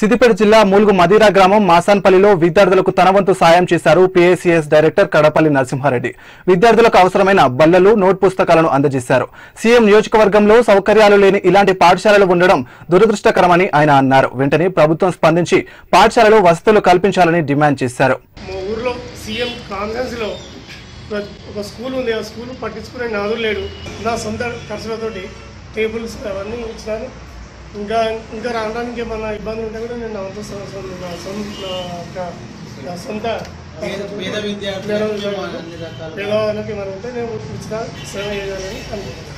సిద్దిపేట జిల్లా మూలుగు మదిరా గ్రామం మాసాన్పల్లిలో విద్యార్థులకు తన వంతు సాయం చేశారు పీఏసీఎస్ డైరెక్టర్ కడపల్లి నరసింహారెడ్డి. విద్యార్థులకు అవసరమైన బల్లలు నోట్ పుస్తకాలను అందజేశారు. సీఎం నియోజకవర్గంలో సౌకర్యాలు లేని ఇలాంటి పాఠశాలలు ఉండడం దురదృష్టకరమని ఆయన అన్నారు. వెంటనే ప్రభుత్వం స్పందించి పాఠశాలలో వసతులు కల్పించాలని డిమాండ్ చేశారు. ఒక- స్కూల్ ఉంది. ఆ స్కూల్ పట్టించుకునే లేడు. నా సొంత ఖర్చులతోటి టేబుల్స్ అవన్నీ ఇచ్చినాను ఇంకా ఇంకా రావడానికి ఏమన్నా ఇబ్బందులు ఉంటే కూడా నేను నా సొంత సొంత పేద- విద్యార్థులకు ఏమైనా ఉంటే నేను ఉచిత సేవ చేయాలని అనుకుంటున్నాను.